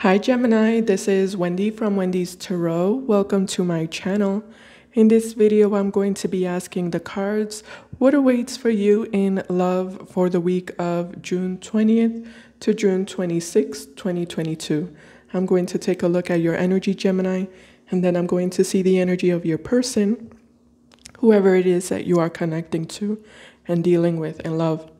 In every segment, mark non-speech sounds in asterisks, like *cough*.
Hi Gemini, this is Wendy from Wendy's Tarot. Welcome to my channel. In this video, I'm going to be asking the cards what awaits for you in love for the week of June 20th to June 26, 2022. I'm going to take a look at your energy, Gemini, and then I'm going to see the energy of your person, whoever it is that you are connecting to and dealing with in love.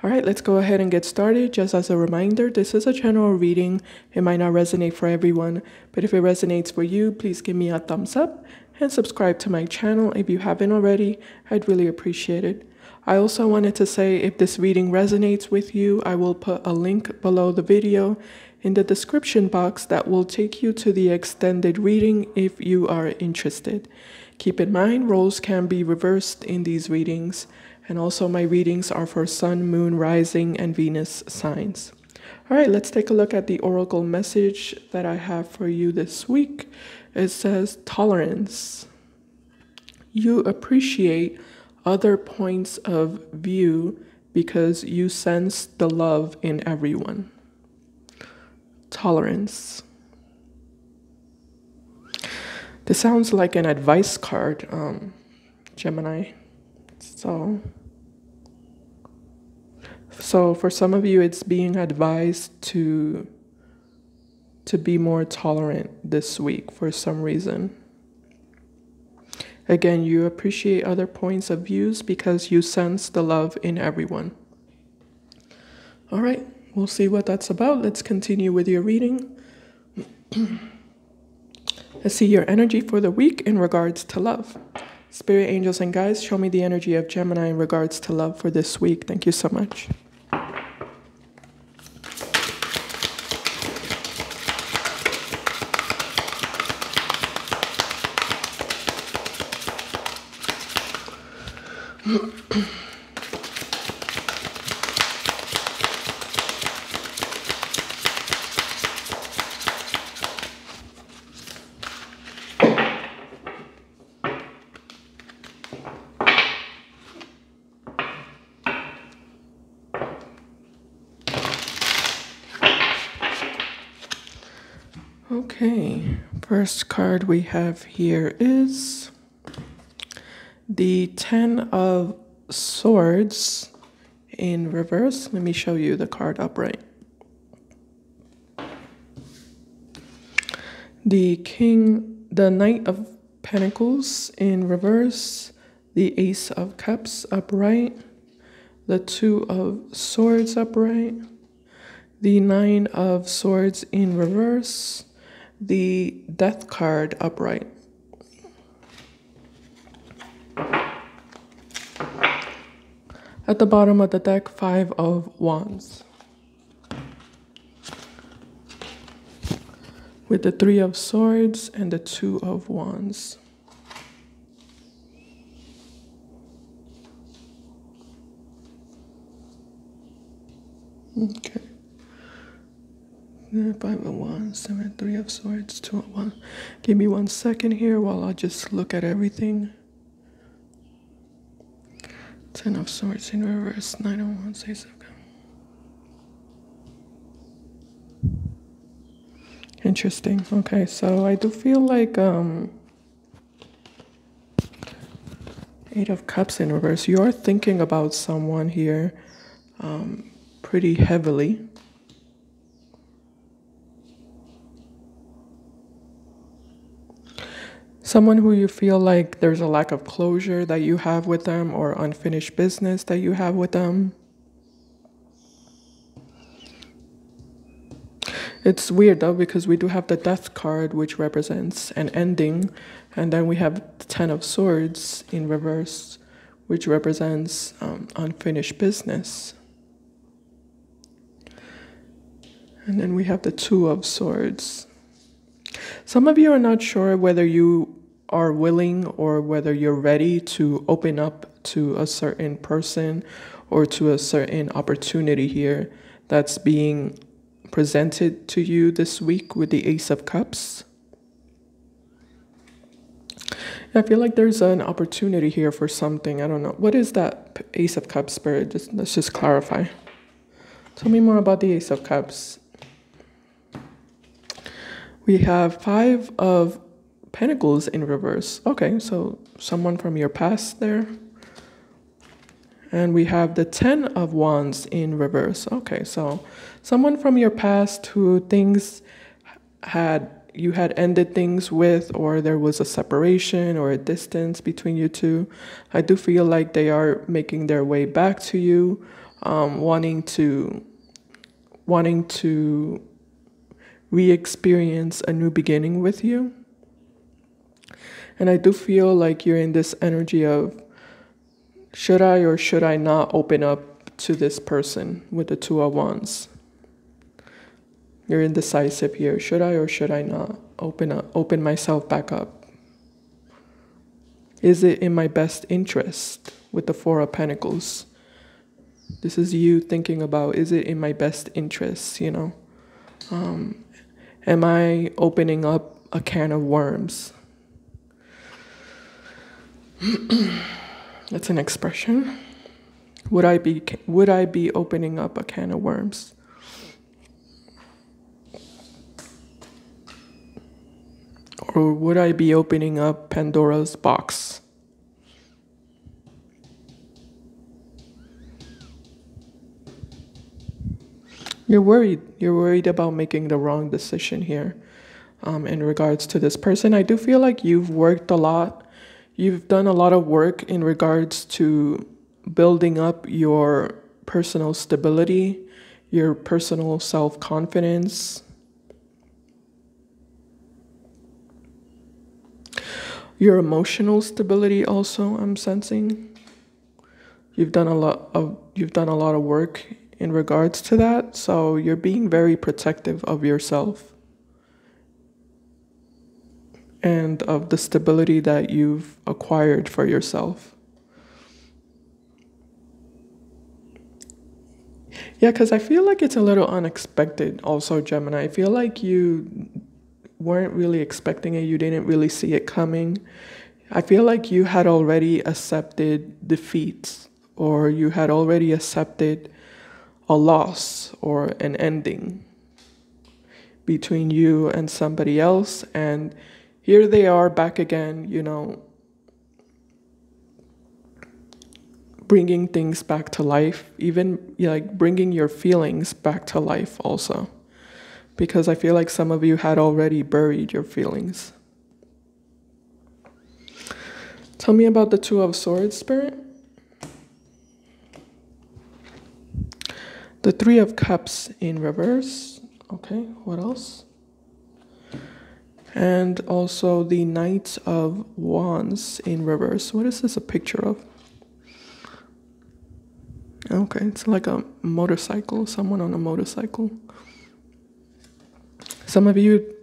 All right, let's go ahead and get started. Just as a reminder, this is a general reading. It might not resonate for everyone, but if it resonates for you, please give me a thumbs up and subscribe to my channel if you haven't already. I'd really appreciate it. I also wanted to say if this reading resonates with you, I will put a link below the video in the description box that will take you to the extended reading if you are interested. Keep in mind, roles can be reversed in these readings. And also, my readings are for Sun, Moon, Rising, and Venus signs. All right, let's take a look at the oracle message that I have for you this week. It says tolerance. You appreciate other points of view because you sense the love in everyone. Tolerance. This sounds like an advice card, um, Gemini. So, so for some of you, it's being advised to to be more tolerant this week for some reason. Again, you appreciate other points of views because you sense the love in everyone. All right, we'll see what that's about. Let's continue with your reading. *clears throat* Let's see your energy for the week in regards to love. Spirit angels and guides, show me the energy of Gemini in regards to love for this week. Thank you so much. Okay, first card we have here is the Ten of Swords in reverse. Let me show you the card upright. The King, the Knight of Pentacles in reverse, the Ace of Cups upright, the Two of Swords upright, the Nine of Swords in reverse, the death card upright. At the bottom of the deck, five of wands. With the three of swords and the two of wands. Okay. Five of Wands, Seven, Three of Swords, Two of Wands. Give me one second here while I just look at everything. Ten of Swords in reverse, Nine of Wands, Ace of Cups. Interesting. Okay, so I do feel like um Eight of Cups in reverse. You're thinking about someone here um, pretty heavily. Someone who you feel like there's a lack of closure that you have with them or unfinished business that you have with them. It's weird though because we do have the death card which represents an ending and then we have the ten of swords in reverse which represents um, unfinished business. And then we have the two of swords. Some of you are not sure whether you are willing or whether you're ready to open up to a certain person or to a certain opportunity here that's being presented to you this week with the Ace of Cups. I feel like there's an opportunity here for something. I don't know. What is that Ace of Cups spirit? Just let's just clarify. Tell me more about the Ace of Cups. We have five of pentacles in reverse. Okay, so someone from your past there. And we have the 10 of wands in reverse. Okay, so someone from your past who things had you had ended things with or there was a separation or a distance between you two. I do feel like they are making their way back to you, um, wanting to wanting to re-experience a new beginning with you. And I do feel like you're in this energy of should I or should I not open up to this person with the two of wands? You're indecisive here. Should I or should I not open up open myself back up? Is it in my best interest with the four of pentacles? This is you thinking about is it in my best interest, you know? Um, am I opening up a can of worms? *clears throat* That's an expression. Would I be would I be opening up a can of worms? Or would I be opening up Pandora's box? You're worried. You're worried about making the wrong decision here um, in regards to this person. I do feel like you've worked a lot You've done a lot of work in regards to building up your personal stability, your personal self confidence. Your emotional stability also I'm sensing. You've done a lot of you've done a lot of work in regards to that, so you're being very protective of yourself and of the stability that you've acquired for yourself. Yeah, because I feel like it's a little unexpected, also, Gemini. I feel like you weren't really expecting it, you didn't really see it coming. I feel like you had already accepted defeat, or you had already accepted a loss or an ending between you and somebody else, and here they are back again, you know, bringing things back to life, even like bringing your feelings back to life also. Because I feel like some of you had already buried your feelings. Tell me about the Two of Swords, Spirit. The Three of Cups in reverse. Okay, what else? and also the Knight of Wands in reverse. What is this a picture of? Okay, it's like a motorcycle, someone on a motorcycle. Some of you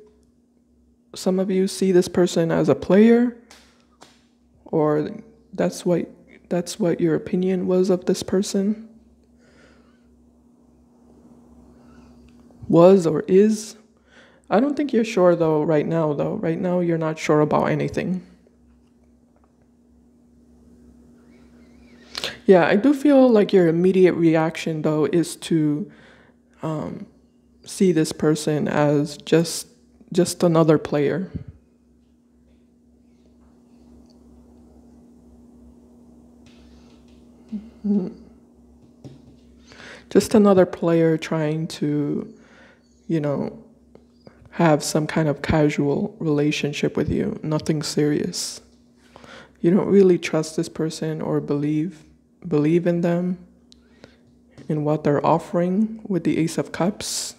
some of you see this person as a player or that's what that's what your opinion was of this person was or is I don't think you're sure though right now though. Right now you're not sure about anything. Yeah, I do feel like your immediate reaction though is to um, see this person as just just another player. Just another player trying to, you know, have some kind of casual relationship with you, nothing serious. You don't really trust this person or believe believe in them in what they're offering with the Ace of Cups.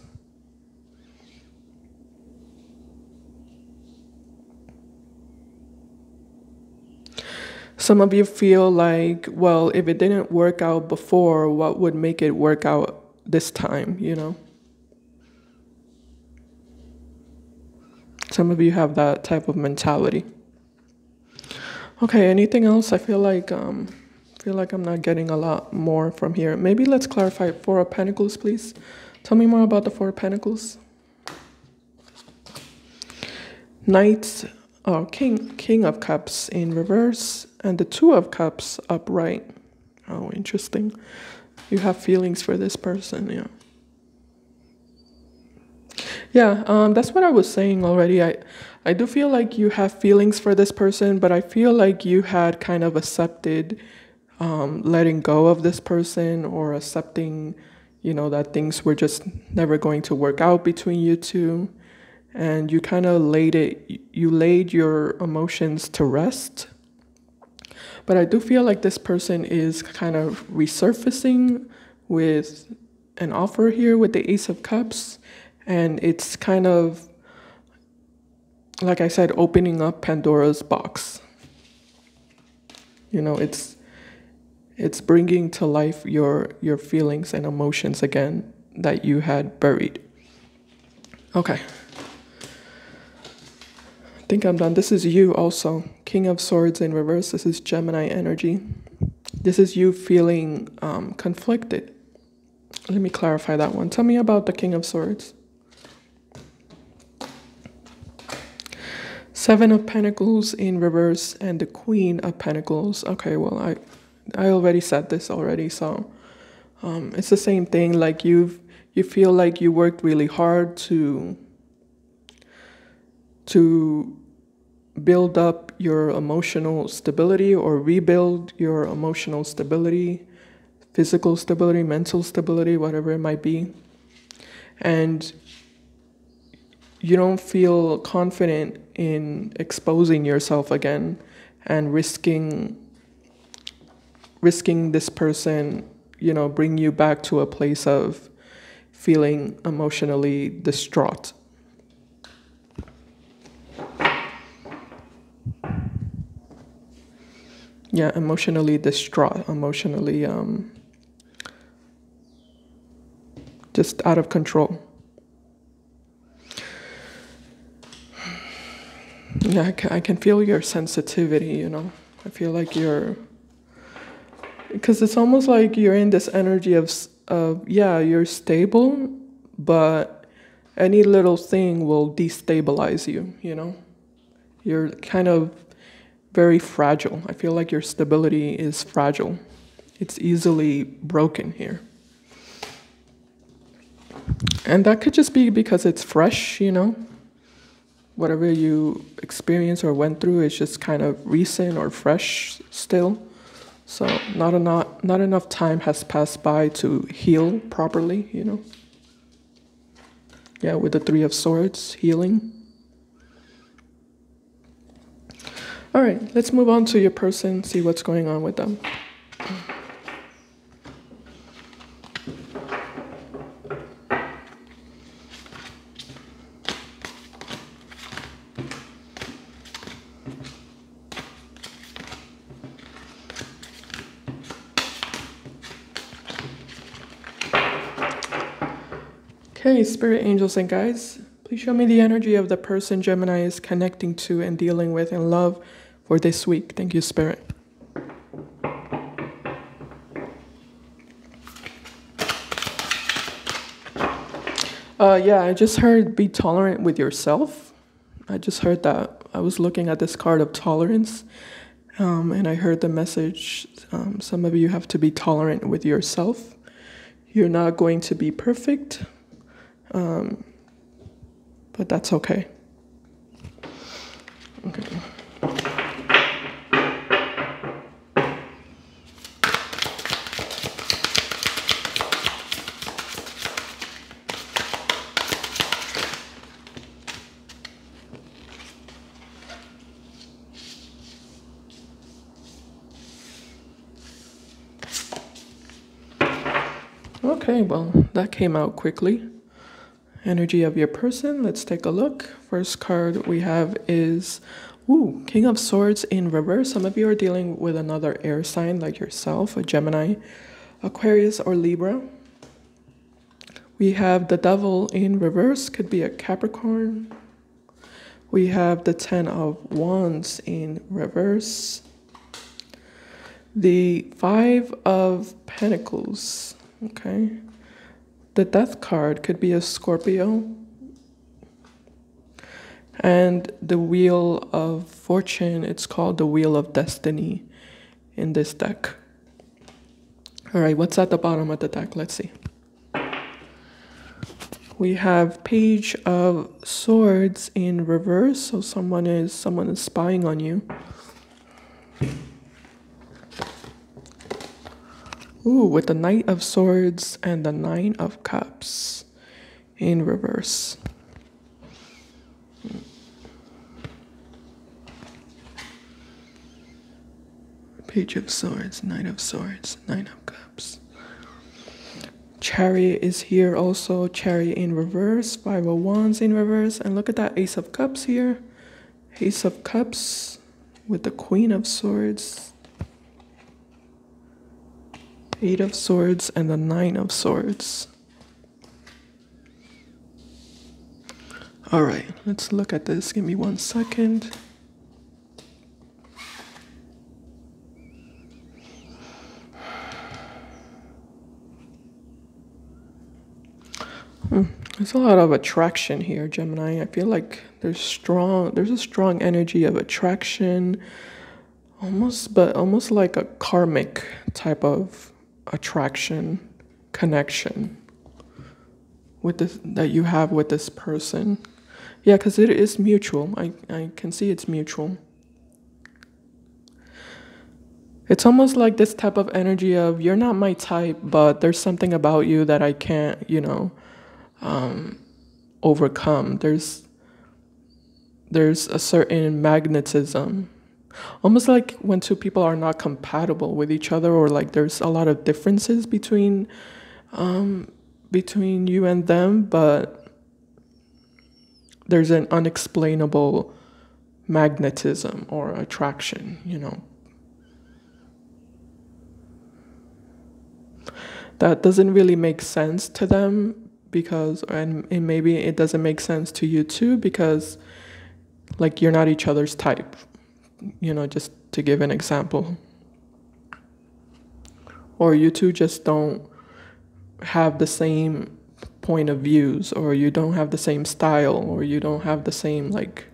Some of you feel like, well, if it didn't work out before, what would make it work out this time, you know? Some of you have that type of mentality. Okay, anything else? I feel like um feel like I'm not getting a lot more from here. Maybe let's clarify Four of Pentacles, please. Tell me more about the Four of Pentacles. Knights, oh, King, King of Cups in reverse, and the Two of Cups upright. Oh, interesting. You have feelings for this person, yeah. Yeah, um, that's what I was saying already. I, I do feel like you have feelings for this person, but I feel like you had kind of accepted um, letting go of this person or accepting, you know, that things were just never going to work out between you two. And you kind of laid it, you laid your emotions to rest. But I do feel like this person is kind of resurfacing with an offer here with the Ace of Cups. And it's kind of, like I said, opening up Pandora's box. You know, it's it's bringing to life your your feelings and emotions again that you had buried. Okay. I think I'm done. This is you also. King of Swords in reverse. This is Gemini energy. This is you feeling um, conflicted. Let me clarify that one. Tell me about the King of Swords. Seven of Pentacles in reverse and the Queen of Pentacles. Okay, well, I I already said this already, so um, it's the same thing. Like you, you feel like you worked really hard to to build up your emotional stability or rebuild your emotional stability, physical stability, mental stability, whatever it might be, and you don't feel confident in exposing yourself again and risking risking this person, you know, bring you back to a place of feeling emotionally distraught. Yeah, emotionally distraught, emotionally um, just out of control. Yeah, I can, I can feel your sensitivity, you know. I feel like you're because it's almost like you're in this energy of of yeah you're stable but any little thing will destabilize you you know? You're kind of very fragile. I feel like your stability is fragile. It's easily broken here. And that could just be because it's fresh you know whatever you experience or went through is just kind of recent or fresh still so not enough not enough time has passed by to heal properly, you know. Yeah, with the 3 of swords, healing. All right, let's move on to your person, see what's going on with them. Okay, spirit angels and guides, please show me the energy of the person Gemini is connecting to and dealing with in love for this week. Thank you, spirit. Uh, yeah, I just heard be tolerant with yourself. I just heard that. I was looking at this card of tolerance, um, and I heard the message um, some of you have to be tolerant with yourself. You're not going to be perfect, um, but that's okay. Okay. Okay, well, that came out quickly energy of your person. Let's take a look. First card we have is ooh, King of Swords in reverse. Some of you are dealing with another air sign like yourself, a Gemini, Aquarius, or Libra. We have the Devil in reverse, could be a Capricorn. We have the Ten of Wands in reverse. The Five of Pentacles, okay. The death card could be a Scorpio. And the Wheel of Fortune, it's called the Wheel of Destiny in this deck. All right, what's at the bottom of the deck? Let's see. we have page of swords in reverse so someone is someone is spying on you Ooh, with the knight of swords and the nine of cups in reverse page of swords knight of swords nine of cups Chariot is here also. Chariot in reverse. Five of Wands in reverse. And look at that Ace of Cups here. Ace of Cups with the Queen of Swords. Eight of Swords and the Nine of Swords. All right, let's look at this. Give me one second. Hmm, there's a lot of attraction here, Gemini. I feel like there's strong there's a strong energy of attraction almost but almost like a karmic type of attraction connection with this that you have with this person. Yeah, cuz it is mutual. I I can see it's mutual. It's almost like this type of energy of you're not my type, but there's something about you that I can't, you know, um, overcome. There's there's a certain magnetism, almost like when two people are not compatible with each other, or like there's a lot of differences between um, between you and them, but there's an unexplainable magnetism or attraction, you know. That doesn't really make sense to them because and, and maybe it doesn't make sense to you too because like you're not each other's type you know just to give an example or you two just don't have the same point of views or you don't have the same style or you don't have the same like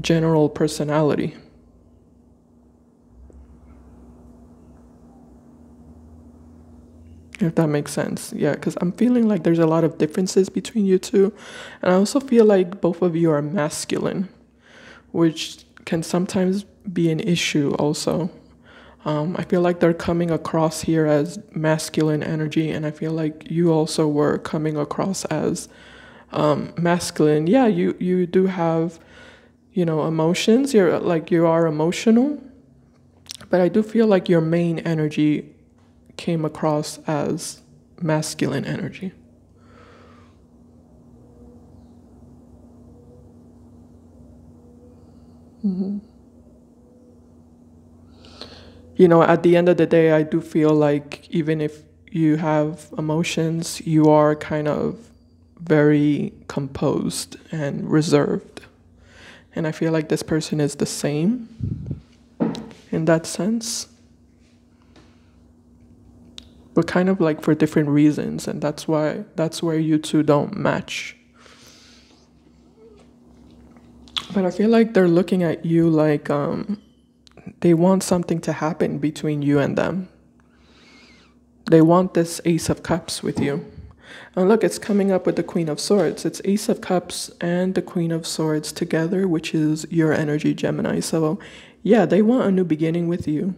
general personality if that makes sense. Yeah, because I'm feeling like there's a lot of differences between you two. And I also feel like both of you are masculine, which can sometimes be an issue also. Um, I feel like they're coming across here as masculine energy, and I feel like you also were coming across as um, masculine. Yeah, you, you do have, you know, emotions. You're like, you are emotional. But I do feel like your main energy came across as masculine energy. Mm-hmm. You know, at the end of the day, I do feel like even if you have emotions, you are kind of very composed and reserved. And I feel like this person is the same in that sense but kind of like for different reasons and that's why that's where you two don't match but i feel like they're looking at you like um, they want something to happen between you and them. They want this ace of cups with you. And look it's coming up with the queen of swords. It's ace of cups and the queen of swords together which is your energy gemini. So yeah they want a new beginning with you.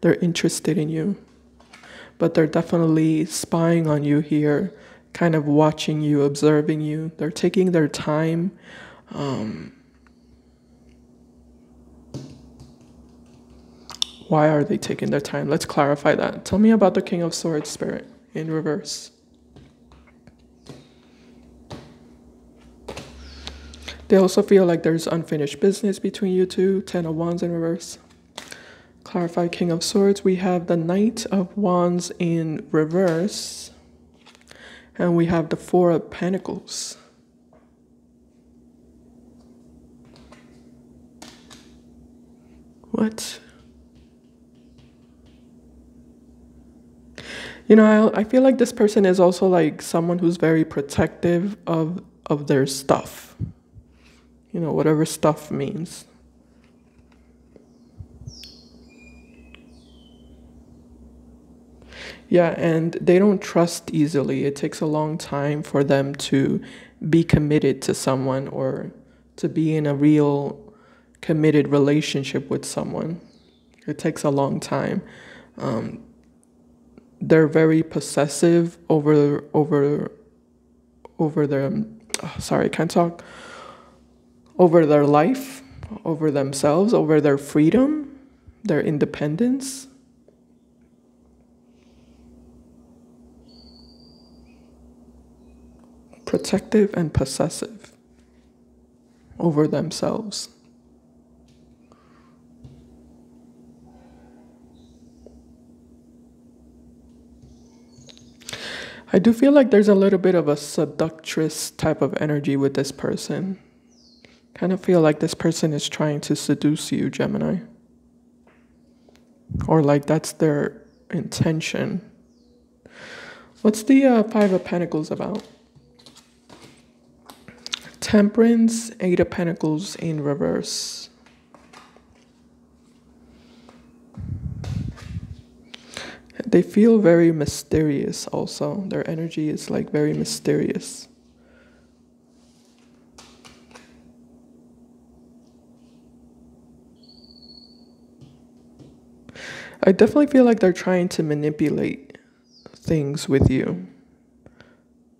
They're interested in you. But they're definitely spying on you here, kind of watching you, observing you. They're taking their time. Um, why are they taking their time? Let's clarify that. Tell me about the King of Swords spirit in reverse. They also feel like there's unfinished business between you two. Ten of Wands in reverse clarify King of Swords, we have the Knight of Wands in reverse, and we have the Four of Pentacles. What? You know, I, I feel like this person is also like someone who's very protective of of their stuff. You know, whatever stuff means. Yeah, and they don't trust easily. It takes a long time for them to be committed to someone or to be in a real committed relationship with someone. It takes a long time. Um, they're very possessive over over over their oh, sorry, can't talk over their life, over themselves, over their freedom, their independence. Protective and possessive over themselves. I do feel like there's a little bit of a seductress type of energy with this person. Kind of feel like this person is trying to seduce you, Gemini. Or like that's their intention. What's the uh, Five of Pentacles about? Temperance, Eight of Pentacles in reverse. They feel very mysterious also. Their energy is like very mysterious. I definitely feel like they're trying to manipulate things with you.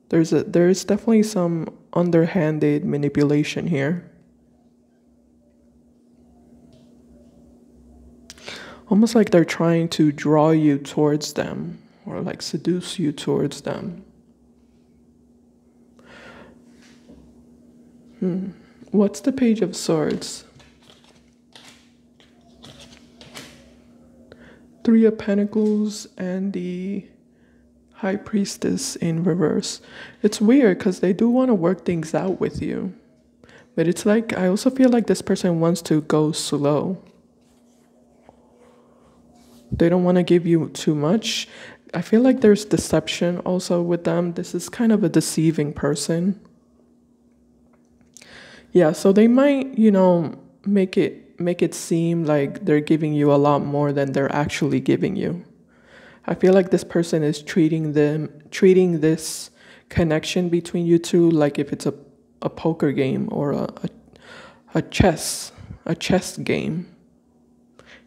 There's a there's definitely some underhanded manipulation here. Almost like they're trying to draw you towards them or like seduce you towards them. Hmm. What's the Page of Swords? Three of Pentacles and the High Priestess in reverse. It's weird because they do want to work things out with you. But it's like, I also feel like this person wants to go slow they don't want to give you too much. I feel like there's deception also with them. This is kind of a deceiving person. Yeah, so they might, you know, make it make it seem like they're giving you a lot more than they're actually giving you. I feel like this person is treating them treating this connection between you two like if it's a, a poker game or a, a, a chess a chess game.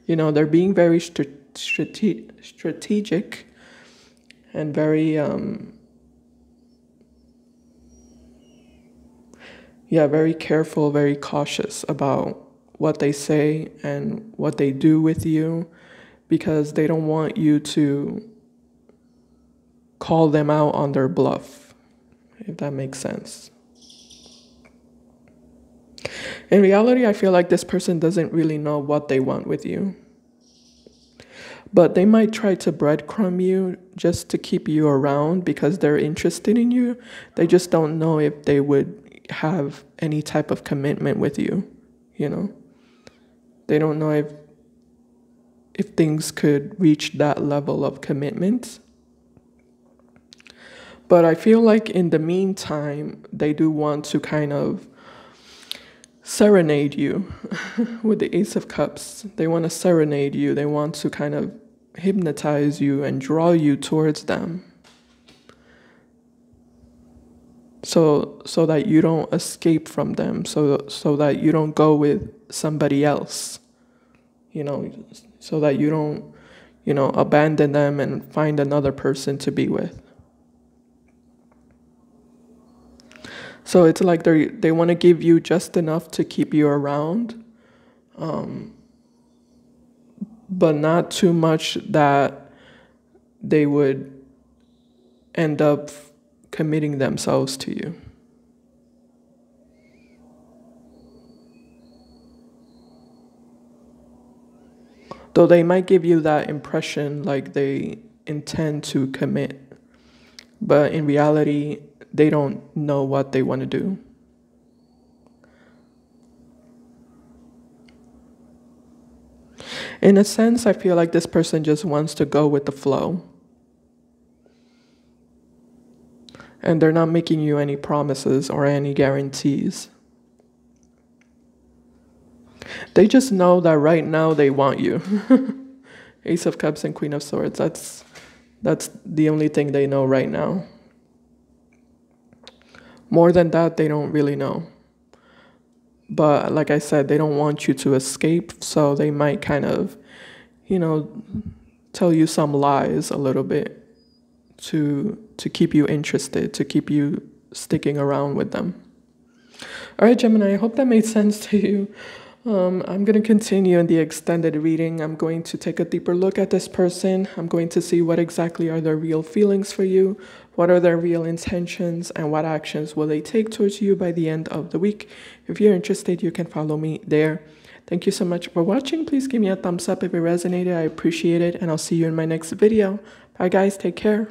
You know, they're being very strategic strate- strategic and very um, yeah very careful very cautious about what they say and what they do with you because they don't want you to call them out on their bluff if that makes sense. In reality i feel like this person doesn't really know what they want with you but they might try to breadcrumb you just to keep you around because they're interested in you. They just don't know if they would have any type of commitment with you, you know? They don't know if if things could reach that level of commitment. But I feel like in the meantime, they do want to kind of serenade you *laughs* with the Ace of Cups. They want to serenade you. They want to kind of hypnotize you and draw you towards them. So so that you don't escape from them, so so that you don't go with somebody else. You know, so that you don't, you know, abandon them and find another person to be with. So it's like they they want to give you just enough to keep you around, um, but not too much that they would end up committing themselves to you. Though they might give you that impression like they intend to commit, but in reality, they don't know what they want to do. In a sense, I feel like this person just wants to go with the flow. And they're not making you any promises or any guarantees. They just know that right now they want you. *laughs* Ace of Cups and Queen of Swords. That's That's the only thing they know right now. More than that, they don't really know. But like I said, they don't want you to escape, so they might kind of, you know, tell you some lies a little bit to to keep you interested, to keep you sticking around with them. All right, Gemini, I hope that made sense to you. Um, I'm going to continue in the extended reading. I'm going to take a deeper look at this person. I'm going to see what exactly are their real feelings for you, what are their real intentions, and what actions will they take towards you by the end of the week. If you're interested, you can follow me there. Thank you so much for watching. Please give me a thumbs up if it resonated. I appreciate it, and I'll see you in my next video. Bye, guys. Take care.